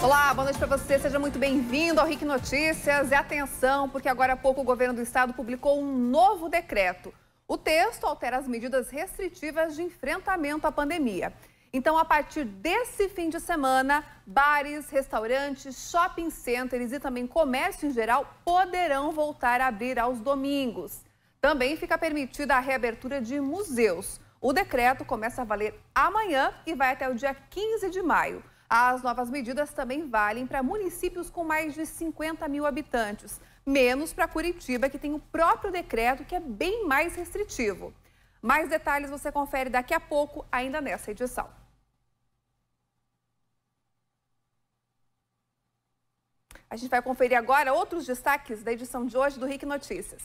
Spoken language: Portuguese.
Olá, boa noite para você. Seja muito bem-vindo ao RIC Notícias. E atenção, porque agora há pouco o governo do estado publicou um novo decreto. O texto altera as medidas restritivas de enfrentamento à pandemia. Então, a partir desse fim de semana, bares, restaurantes, shopping centers e também comércio em geral poderão voltar a abrir aos domingos. Também fica permitida a reabertura de museus. O decreto começa a valer amanhã e vai até o dia 15 de maio. As novas medidas também valem para municípios com mais de 50 mil habitantes, menos para Curitiba, que tem o próprio decreto que é bem mais restritivo. Mais detalhes você confere daqui a pouco, ainda nessa edição. A gente vai conferir agora outros destaques da edição de hoje do RIC Notícias.